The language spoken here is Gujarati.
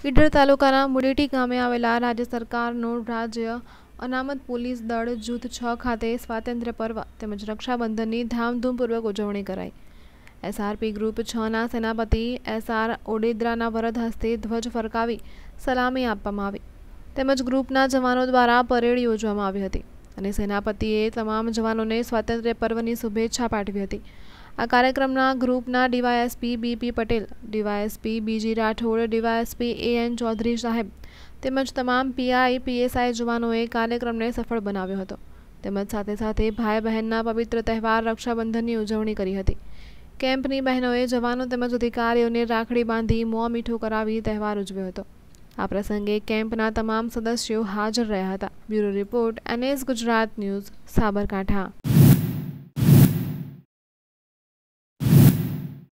ઈડર તાલુકાના મુડેટી ગામે આવેલા રાજ્ય સરકારનો રાજ્ય અનામત પોલીસ દળ જૂથ છ ખાતે સ્વાતંત્ર્ય પર્વ તેમજ રક્ષાબંધનની ધામધૂમપૂર્વક ઉજવણી કરાઈ. એસઆરપી ગ્રુપ છના સેનાપતિ એસઆર ઓડેદરાના વરદ હસ્તે ધ્વજ ફરકાવી સલામી આપવામાં આવી. તેમજ ગ્રુપના જવાનો દ્વારા પરેડ યોજવામાં આવી હતી અને સેનાપતિએ તમામ જવાનોને સ્વાતંત્ર્ય પર્વની શુભેચ્છા પાઠવી હતી. આ કાર્યક્રમના ગ્રુપના DYSP BP Patel, DYSP B G Rathod, DYSP A N Chaudhary સાહેબ તેમજ તમામ પીઆઈ, પીએસઆઈ જવાનોએ કાર્યક્રમને સફળ બનાવ્યો હતો. તેમજ સાથે સાથે ભાઈ બહેનના પવિત્ર તહેવાર, રક્ષાબંધનની ઉજવણી કરી હતી. કેમ્પની બહેનોએ જવાનો તેમજ અધિકારીઓને રાખડી બાંધી મોં મીઠું કરાવી તહેવાર ઉજવ્યો હતો. આ પ્રસંગે કેમ્પના તમામ સદસ્યો હાજર રહ્યા હતા. Bureau report NS Gujarat news, Sabarkantha.